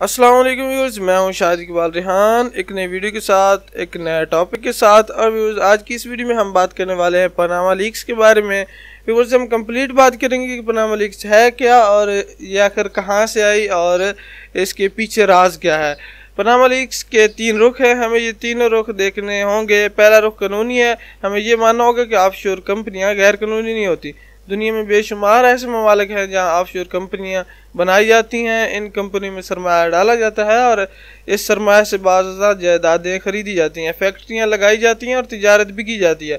السلام علیکم ویورز، میں ہوں شاہد اقبال ریحان، ایک نئی ویڈیو کے ساتھ، ایک نیا ٹاپک کے ساتھ۔ اور ویورز، آج کی اس ویڈیو میں ہم بات کرنے والے ہیں پناما لیکس کے بارے میں۔ ویورز، ہم کمپلیٹ بات کریں گے کہ پناما لیکس ہے کیا اور یہ آخر کہاں سے آئی اور اس کے پیچھے راز کیا ہے۔ پناما لیکس کے تین رخ ہیں، ہمیں یہ تینوں رخ دیکھنے ہوں گے۔ پہلا رخ قانونی ہے، ہمیں یہ ماننا ہوگا کہ آف شور کمپنیاں غیر قانونی نہیں ہوتی۔ دنیا میں بے شمار ایسے ممالک ہیں جہاں آف شور کمپنیاں بنائی جاتی ہیں، ان کمپنی میں سرمایہ ڈالا جاتا ہے اور اس سرمایہ سے بعض جائیدادیں خریدی جاتی ہیں، فیکٹریاں لگائی جاتی ہیں اور تجارت بھی کی جاتی ہے۔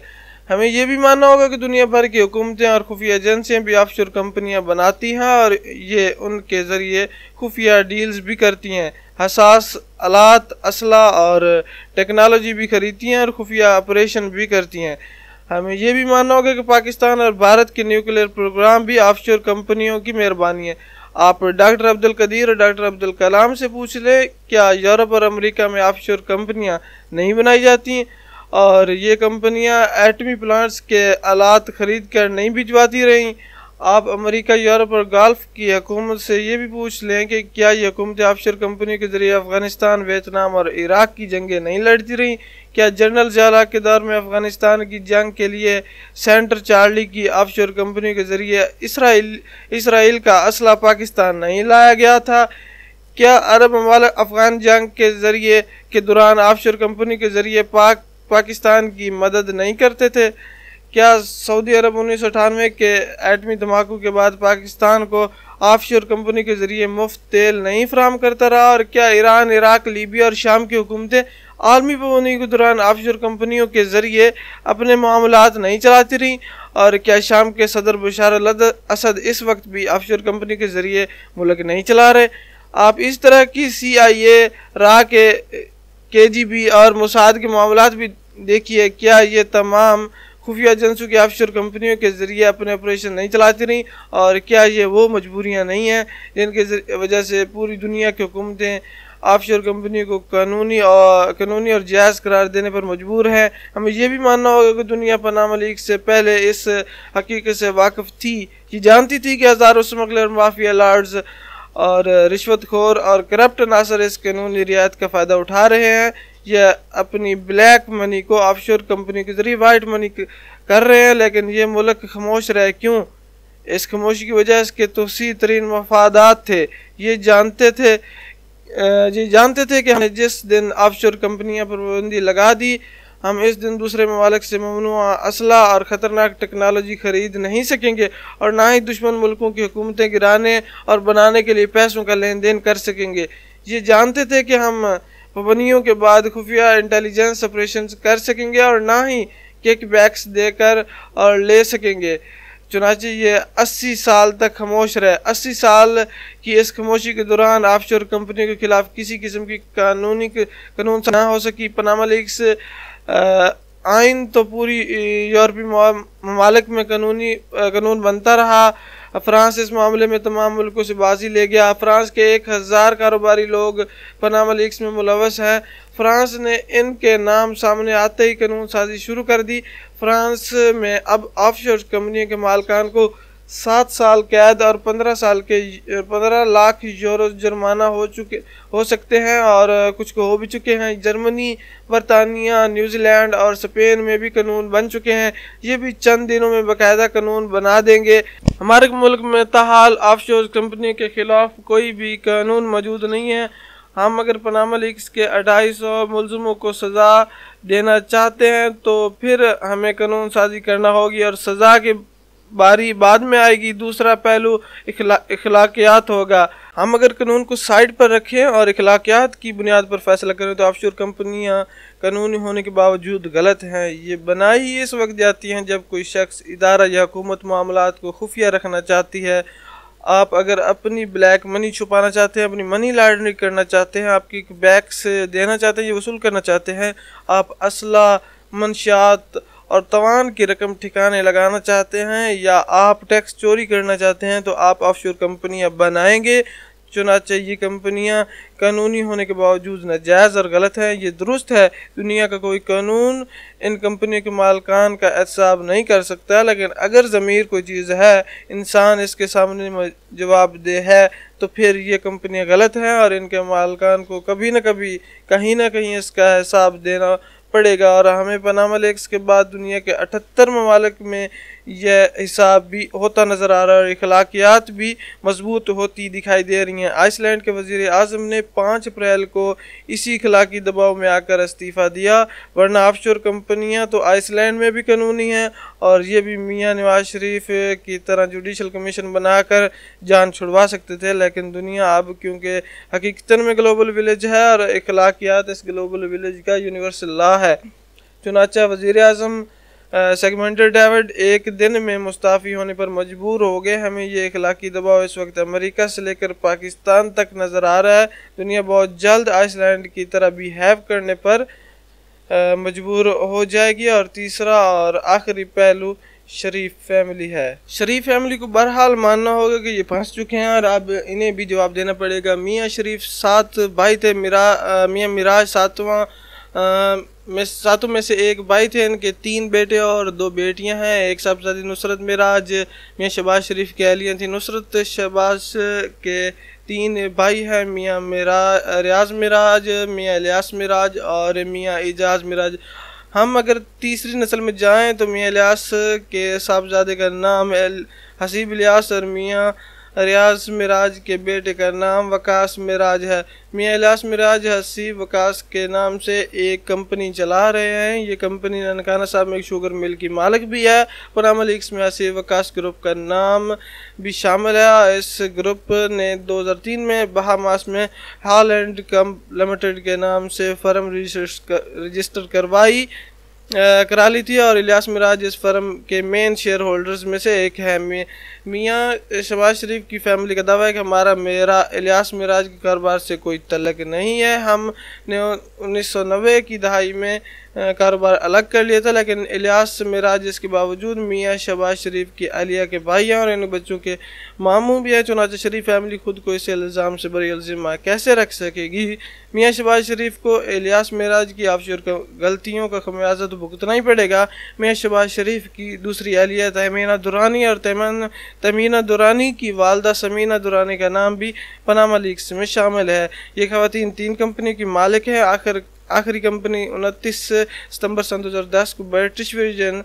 ہمیں یہ بھی ماننا ہوگا کہ دنیا بھر کی حکومتیں اور خفیہ ایجنسیاں بھی آف شور کمپنیاں بناتی ہیں اور یہ ان کے ذریعے خفیہ ڈیلز بھی کرتی ہیں۔ حساس آلات، اسلحہ اور ٹیکنالوجی بھی خریدتی ہیں اور خفیہ آپریشن بھی کرتی ہیں۔ ہمیں یہ بھی ماننا ہوگا کہ پاکستان اور بھارت کے نیوکلیر پروگرام بھی آف شور کمپنیوں کی مہربانی ہے۔ آپ ڈاکٹر عبد القدیر اور ڈاکٹر عبد الکلام سے پوچھ لیں، کیا یورپ اور امریکہ میں آف شور کمپنیاں نہیں بنائی جاتی؟ ہیں اور یہ کمپنیاں ایٹمی پلانٹس کے آلات خرید کر نہیں بھجواتی رہیں۔ آپ امریکہ، یورپ اور گالف کی حکومت سے یہ بھی پوچھ لیں کہ کیا یہ حکومت آفشور کمپنی کے ذریعے افغانستان، ویتنام اور عراق کی جنگیں نہیں لڑتی رہیں؟ کیا جنرل زیالہ کے دور میں افغانستان کی جنگ کے لیے سینٹر چارلی کی آفشور کمپنی کے ذریعے اسرائیل اسرائیل کا اسلحہ پاکستان نہیں لایا گیا تھا؟ کیا عرب ممالک افغان جنگ کے ذریعے کے دوران آفشور کمپنی کے ذریعے پاک پاکستان کی مدد نہیں کرتے تھے؟ کیا سعودی عرب انیس سو اٹھانوے کے ایٹمی دھماکوں کے بعد پاکستان کو آف شور کمپنی کے ذریعے مفت تیل نہیں فراہم کرتا رہا اور کیا ایران، عراق، لیبیا اور شام کی حکومتیں عالمی پابندی کے دوران آف شور کمپنیوں کے ذریعے اپنے معاملات نہیں چلاتی رہیں؟ اور کیا شام کے صدر بشار اسد اس وقت بھی آف شور کمپنی کے ذریعے ملک نہیں چلا رہے؟ آپ اس طرح کی سی آئی اے راہ کے کے جی بی اور مساعد کے معاملات بھی دیکھیے، کیا یہ تمام خفیہ ایجنسیوں کی آفشور کمپنیوں کے ذریعے اپنے آپریشن نہیں چلاتی رہیں اور کیا یہ وہ مجبوریاں نہیں ہیں جن کے وجہ سے پوری دنیا کی حکومتیں آفشور کمپنیوں کو قانونی اور قانونی اور جائز قرار دینے پر مجبور ہیں۔ ہمیں یہ بھی ماننا ہوگا کہ دنیا پناہ لیگ سے پہلے اس حقیقت سے واقف تھی۔ یہ جانتی تھی کہ ہزاروں سمگلر، مافیا، لارڈز اور رشوت خور اور کرپٹ ناصر اس قانونی رعایت کا فائدہ اٹھا رہے ہیں۔ یہ اپنی بلیک منی کو آف شور کمپنی کے ذریعے وائٹ منی کر رہے ہیں، لیکن یہ ملک خاموش رہے، کیوں؟ اس خاموشی کی وجہ اس کے توسیع ترین مفادات تھے۔ یہ جانتے تھے یہ جانتے تھے کہ ہم نے جس دن آف شور کمپنیاں پر پابندی لگا دی، ہم اس دن دوسرے ممالک سے ممنوع، اسلحہ اور خطرناک ٹیکنالوجی خرید نہیں سکیں گے اور نہ ہی دشمن ملکوں کی حکومتیں گرانے اور بنانے کے لیے پیسوں کا لین دین کر سکیں گے۔ یہ جانتے تھے کہ ہم پابندیوں کے بعد خفیہ انٹیلیجنس آپریشنز کر سکیں گے اور نہ ہی کیک بیکس دے کر اور لے سکیں گے۔ چنانچہ یہ اسی سال تک خاموش رہے۔ اسی سال کی اس خاموشی کے دوران آف شور کمپنی کے خلاف کسی قسم کی قانونی قانون نہ ہو سکی۔ پناما لیگس آئین تو پوری یورپی ممالک میں قانونی قانون بنتا رہا۔ فرانس اس معاملے میں تمام ملکوں سے بازی لے گیا۔ فرانس کے ایک ہزار کاروباری لوگ پناما لیکس میں ملوث ہیں۔ فرانس نے ان کے نام سامنے آتے ہی قانون سازی شروع کر دی۔ فرانس میں اب آف شور کمپنیوں کے مالکان کو سات سال قید اور پندرہ سال کے پندرہ لاکھ یورو جرمانہ ہو چکے ہو سکتے ہیں اور کچھ کو ہو بھی چکے ہیں۔ جرمنی، برطانیہ نیوزی لینڈ اور سپین میں بھی قانون بن چکے ہیں۔ یہ بھی چند دنوں میں باقاعدہ قانون بنا دیں گے۔ ہمارے ملک میں تاحال آف شور کمپنی کے خلاف کوئی بھی قانون موجود نہیں ہے۔ ہم اگر پناما لیکس کے اٹھائی سو ملزموں کو سزا دینا چاہتے ہیں تو پھر ہمیں قانون سازی کرنا ہوگی اور سزا کے باری بعد میں آئے گی، دوسرا پہلو اخلاقیات ہوگا۔ ہم اگر قانون کو سائڈ پر رکھیں اور اخلاقیات کی بنیاد پر فیصلہ کریں تو آف شور کمپنیاں قانونی ہونے کے باوجود غلط ہیں۔ یہ بنائی اس وقت جاتی ہیں جب کوئی شخص ادارہ یا حکومت معاملات کو خفیہ رکھنا چاہتی ہے۔ آپ اگر اپنی بلیک منی چھپانا چاہتے ہیں، اپنی منی لانڈرنگ کرنا چاہتے ہیں، آپ کی بیکس دینا چاہتے ہیں یہ وصول کرنا چاہتے ہیں، آپ اسلحہ منشیات اور توان کی رقم ٹھکانے لگانا چاہتے ہیں یا آپ ٹیکس چوری کرنا چاہتے ہیں تو آپ آف شور کمپنیاں بنائیں گے۔ چنانچہ یہ کمپنیاں قانونی ہونے کے باوجود ناجائز اور غلط ہیں۔ یہ درست ہے۔ دنیا کا کوئی قانون ان کمپنیوں کے مالکان کا احتساب نہیں کر سکتا، لیکن اگر ضمیر کوئی چیز ہے، انسان اس کے سامنے جواب دہ ہے، تو پھر یہ کمپنیاں غلط ہیں اور ان کے مالکان کو کبھی نہ کبھی، کہیں نہ کہیں اس کا حساب دینا پڑے گا اور ہمیں پناما لیکس کے بعد دنیا کے اٹھتر ممالک میں یہ حساب بھی ہوتا نظر آ رہا ہے اور اخلاقیات بھی مضبوط ہوتی دکھائی دے رہی ہیں۔ آئس لینڈ کے وزیر اعظم نے پانچ اپریل کو اسی اخلاقی دباؤ میں آ کر استعفیٰ دیا، ورنہ آف شور کمپنیاں تو آئس لینڈ میں بھی قانونی ہیں اور یہ بھی میاں نواز شریف کی طرح جوڈیشل کمیشن بنا کر جان چھڑوا سکتے تھے۔ لیکن دنیا اب کیونکہ حقیقتاً میں گلوبل ولیج ہے اور اخلاقیات اس گلوبل ولیج کا یونیورسل لا ہے۔ چنانچہ وزیر اعظم سیگمنٹر ڈیوڈ ایک دن میں مستعفی ہونے پر مجبور ہو گئے۔ ہمیں یہ اخلاقی دباؤ اس وقت امریکہ سے لے کر پاکستان تک نظر آ رہا ہے۔ دنیا بہت جلد آئس لینڈ کی طرح بھی ہیو کرنے پر مجبور ہو جائے گی۔ اور تیسرا اور آخری پہلو شریف فیملی ہے۔ شریف فیملی کو بہرحال ماننا ہوگا کہ یہ پھنس چکے ہیں اور اب انہیں بھی جواب دینا پڑے گا۔ میاں شریف سات بھائی تھے میاں مراج ساتواں میں ساتوں میں سے ایک بھائی تھے، ان کے تین بیٹے اور دو بیٹیاں ہیں۔ ایک صاحبزادی نصرت مراج میاں شہباز شریف کی اہلیہ تھیں نصرت شہباز کے تین بھائی ہیں، میاں ریاض مراج میاں الیاس مراج اور میاں اعجاز مراج ہم اگر تیسری نسل میں جائیں تو میاں الیاس کے صاحبزادے کا نام حسیب الیاس اور میاں ریاض مراج کے بیٹے کا نام وکاس مراج ہے۔ میاں الیاس مراج حسیب وکاس کے نام سے ایک کمپنی چلا رہے ہیں۔ یہ کمپنی ننکانہ صاحب میں ایک شوگر مل کی مالک بھی ہے۔ پرام لیکس میں حسیب وکاس گروپ کا نام بھی شامل ہے۔ اس گروپ نے دو ہزار تین میں بہاماس میں ہال اینڈ کمپ لمیٹڈ کے نام سے فرم رجسٹر کروائی۔ کرا لی تھی اور الیاس مراج اس فرم کے مین شیئر ہولڈرز میں سے ایک ہے۔ میاں شباز شریف کی فیملی کا دعویٰ ہے کہ ہمارا میرا الیاس مراج کے کاروبار سے کوئی تعلق نہیں ہے۔ ہم نے انیس سو نوے کی دہائی میں کاروبار الگ کر لیا تھا، لیکن الیاس مراج اس کے باوجود میاں شباز شریف کی علیہ کے بھائی ہیں اور ان بچوں کے ماموں بھی ہیں۔ چنانچہ شریف فیملی خود کو اس الزام سے بری الزمہ کیسے رکھ سکے گی؟ میاں شباز شریف کو الیاس مراج کی آفشور غلطیوں کا خمیازہ تو بھگتنا ہی پڑے گا۔ میں شباز شریف کی دوسری اہلیہ تیمینہ دورانی اور تیمینہ دورانی کی والدہ سمینہ دورانی کا نام بھی پناما لیکس میں شامل ہے۔ یہ خواتین تین کمپنی کی مالک ہیں۔ آخر آخری کمپنی انتیس ستمبر سن دو ہزار دس کو برٹش ورجن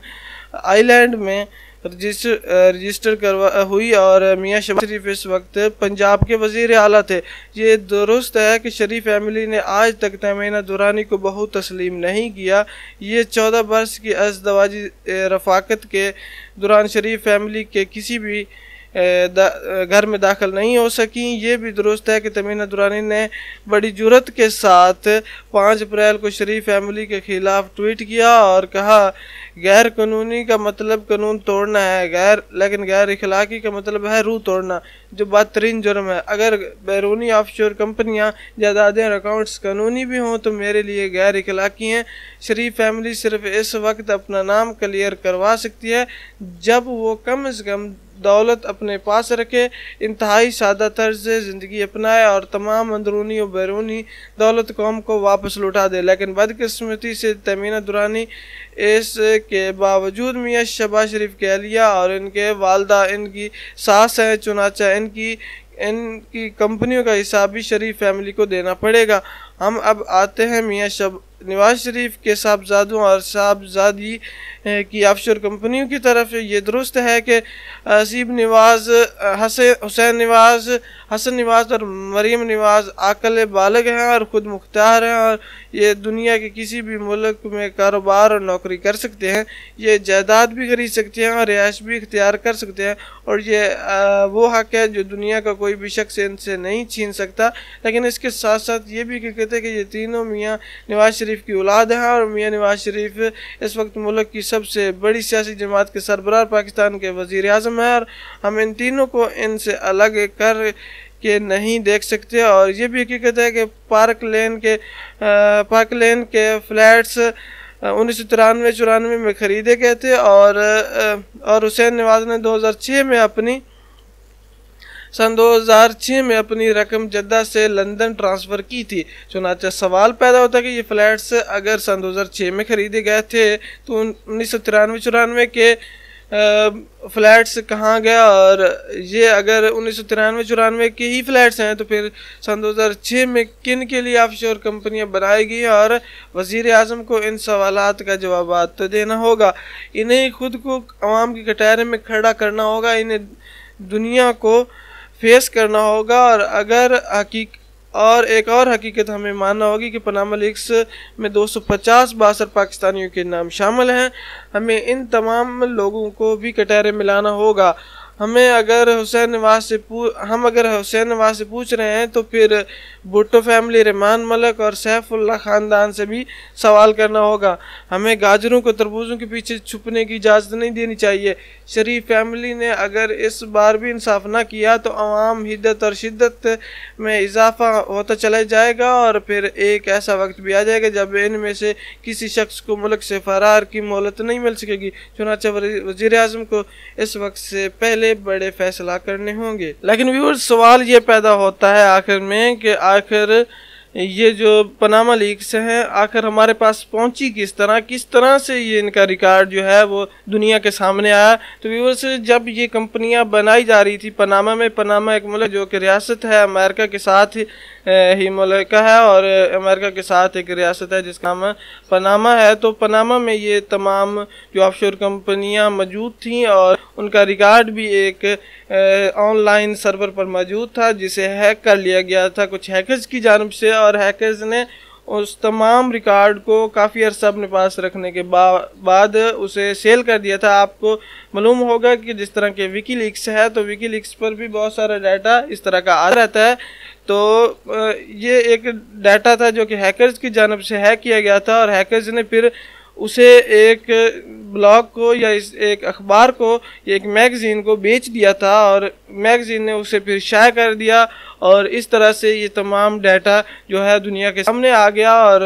آئی لینڈ میں رجسٹر کروا ہوئی اور میاں شباز شریف اس وقت پنجاب کے وزیر اعلیٰ تھے۔ یہ درست ہے کہ شریف فیملی نے آج تک تمینہ دورانی کو بہت تسلیم نہیں کیا۔ یہ چودہ برس کی ازدواجی رفاقت کے دوران شریف فیملی کے کسی بھی گھر میں داخل نہیں ہو سکیں۔ یہ بھی درست ہے کہ تمینہ دورانی نے بڑی جرت کے ساتھ پانچ اپریل کو شریف فیملی کے خلاف ٹویٹ کیا اور کہا، غیر قانونی کا مطلب قانون توڑنا ہے۔ غیر، لیکن غیر اخلاقی کا مطلب ہے روح توڑنا، جو بدترین جرم ہے۔ اگر بیرونی آف شور کمپنیاں، جائیدادیں اور اکاؤنٹس قانونی بھی ہوں تو میرے لیے غیر اخلاقی ہیں۔ شریف فیملی صرف اس وقت اپنا نام کلیئر کروا سکتی ہے جب وہ کم از کم دولت اپنے پاس رکھے، انتہائی سادہ طرز زندگی اپنائے اور تمام اندرونی و بیرونی دولت قوم کو واپس لوٹا دے۔ لیکن بدقسمتی سے تمینہ دورانی اس کے باوجود میاں شباز شریف کے علیہ اور ان کے والدہ ان کی ساس ہیں، چنانچہ ان کی ان کی کمپنیوں کا حساب بھی شریف فیملی کو دینا پڑے گا۔ ہم اب آتے ہیں میاں شب نواز شریف کے صاحبزادوں اور صاحبزادی کی آفشور کمپنیوں کی طرف یہ درست ہے کہ حسیب نواز حسین نواز حسن نواز اور مریم نواز عقل بالغ ہیں اور خود مختار ہیں اور یہ دنیا کے کسی بھی ملک میں کاروبار اور نوکری کر سکتے ہیں، یہ جائیداد بھی خرید سکتے ہیں اور رہائش بھی اختیار کر سکتے ہیں۔ اور یہ وہ حق ہے جو دنیا کا کوئی بھی شخص ان سے نہیں چھین سکتا۔ لیکن اس کے ساتھ ساتھ یہ بھی کہتے ہیں کہ یہ تینوں میاں نواز شریف کی اولاد ہیں اور میاں نواز شریف اس وقت ملک کی سب سے بڑی سیاسی جماعت کے سربراہ پاکستان کے وزیر اعظم ہیں اور ہم ان تینوں کو ان سے الگ کر کہ نہیں دیکھ سکتے اور یہ بھی حقیقت ہے کہ پارک لین کے پارک لین کے فلیٹس انیس سو ترانوے، چورانوے میں خریدے گئے تھے اور اور حسین نواز نے دو ہزار چھ میں اپنی، سن دو ہزار چھ میں اپنی رقم جدہ سے لندن ٹرانسفر کی تھی۔ چنانچہ سوال پیدا ہوتا کہ یہ فلیٹس اگر سن دو ہزار چھ میں خریدے گئے تھے تو انیس سو ترانوے، چورانوے کے فلیٹس کہاں گیا اور یہ اگر انیس سو ترانوے چورانوے کے ہی فلیٹس ہیں تو پھر سن دو ہزار چھ میں کن کے لیے آف شور کمپنیاں بنائی گئی اور وزیر اعظم کو ان سوالات کا جوابات تو دینا ہوگا۔ انہیں خود کو عوام کی کٹہرے میں کھڑا کرنا ہوگا، انہیں دنیا کو فیس کرنا ہوگا اور اگر حقیق اور ایک اور حقیقت ہمیں ماننا ہوگی کہ پناما لیکس میں دو سو پچاس باسر پاکستانیوں کے نام شامل ہیں۔ ہمیں ان تمام لوگوں کو بھی کٹہرے ملانا ہوگا۔ ہمیں اگر حسین نواز سے ہم اگر حسین نواز سے پوچھ رہے ہیں تو پھر بھٹو فیملی رحمان ملک اور سیف اللہ خاندان سے بھی سوال کرنا ہوگا۔ ہمیں گاجروں کو تربوزوں کے پیچھے چھپنے کی اجازت نہیں دینی چاہیے۔ شریف فیملی نے اگر اس بار بھی انصاف نہ کیا تو عوام حدت اور شدت میں اضافہ ہوتا چلا جائے گا اور پھر ایک ایسا وقت بھی آ جائے گا جب ان میں سے کسی شخص کو ملک سے فرار کی مہلت نہیں مل سکے گی۔ چنانچہ وزیر اعظم کو اس وقت سے پہلے بڑے فیصلہ کرنے ہوں گے۔ لیکن ویور سوال یہ پیدا ہوتا ہے آخر میں کہ آخر یہ جو پناما لیکس ہیں آ کر ہمارے پاس پہنچی کس طرح؟ کس طرح سے یہ ان کا ریکارڈ جو ہے وہ دنیا کے سامنے آیا؟ تو ویورس جب یہ کمپنیاں بنائی جا رہی تھی پناما میں، پناما ایک ملک جو کہ ریاست ہے، امریکہ کے ساتھ ہی ملک ہے اور امریکہ کے ساتھ ایک ریاست ہے جس کا نام پناما ہے۔ تو پناما میں یہ تمام جو آف شور کمپنیاں موجود تھیں اور ان کا ریکارڈ بھی ایک، آن لائن سرور پر موجود تھا، جسے ہیک کر لیا گیا تھا۔ کچھ ہیکرز کی جانب سے اور ہیکرز نے اس تمام ریکارڈ کو کافی عرصہ اپنے پاس رکھنے کے بعد اسے سیل کر دیا تھا۔ آپ کو معلوم ہوگا کہ جس طرح کے ویکی لیکس ہے، تو ویکی لیکس پر بھی بہت سارا ڈیٹا اس طرح کا آ رہتا ہے۔ تو یہ ایک ڈیٹا تھا جو کہ ہیکرز کی جانب سے ہیک کیا گیا تھا اور ہیکرز نے پھر اسے ایک بلاگ کو یا اس ایک اخبار کو یا ایک میگزین کو بیچ دیا تھا اور میگزین نے اسے پھر شائع کر دیا اور اس طرح سے یہ تمام ڈیٹا جو ہے دنیا کے سامنے آ گیا اور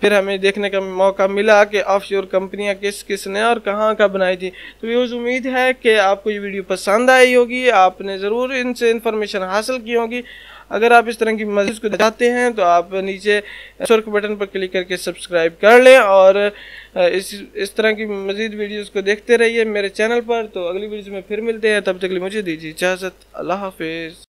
پھر ہمیں دیکھنے کا موقع ملا کہ آف شور کمپنیاں کس کس نے اور کہاں کا بنائی تھی۔ تو یہ امید ہے کہ آپ کو یہ ویڈیو پسند آئی ہوگی۔ آپ نے ضرور ان سے انفارمیشن حاصل کی ہوگی۔ اگر آپ اس طرح کی مزید کو دیکھاتے ہیں تو آپ نیچے سرک بٹن پر کلک کر کے سبسکرائب کر لیں اور اس اس طرح کی مزید ویڈیوز کو دیکھتے رہیے میرے چینل پر تو اگلی ویڈیوز میں پھر ملتے ہیں تب تک لیے مجھے دیجیے اجازت۔ اللہ حافظ۔